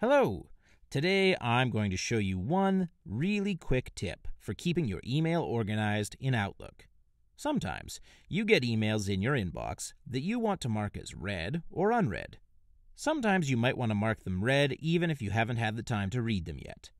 Hello! Today I'm going to show you one really quick tip for keeping your email organized in Outlook. Sometimes you get emails in your inbox that you want to mark as read or unread. Sometimes you might want to mark them read even if you haven't had the time to read them yet.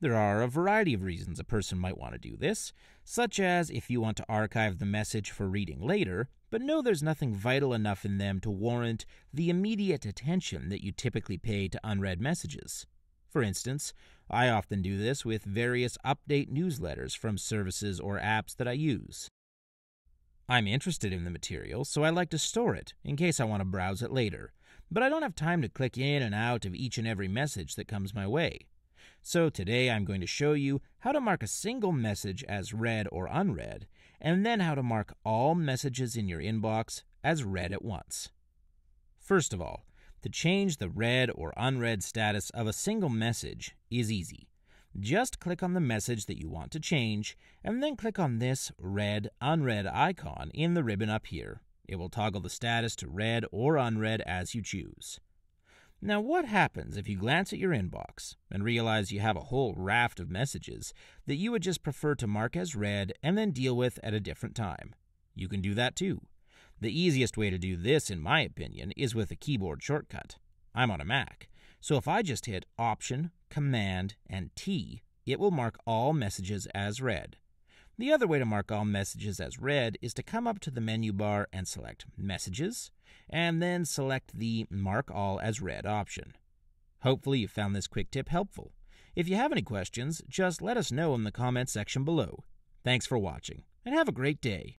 There are a variety of reasons a person might want to do this, such as if you want to archive the message for reading later, but know there's nothing vital enough in them to warrant the immediate attention that you typically pay to unread messages. For instance, I often do this with various update newsletters from services or apps that I use. I'm interested in the material, so I like to store it in case I want to browse it later, but I don't have time to click in and out of each and every message that comes my way. So today I'm going to show you how to mark a single message as read or unread, and then how to mark all messages in your inbox as read at once. First of all, to change the read or unread status of a single message is easy. Just click on the message that you want to change, and then click on this read unread icon in the ribbon up here. It will toggle the status to read or unread as you choose. Now, what happens if you glance at your inbox and realize you have a whole raft of messages that you would just prefer to mark as read and then deal with at a different time? You can do that too. The easiest way to do this, in my opinion, is with a keyboard shortcut. I'm on a Mac, so if I just hit Option, Command, and T, it will mark all messages as read. The other way to mark all messages as read is to come up to the menu bar and select Messages, and then select the Mark All as Read option. Hopefully you found this quick tip helpful. If you have any questions, just let us know in the comments section below. Thanks for watching, and have a great day.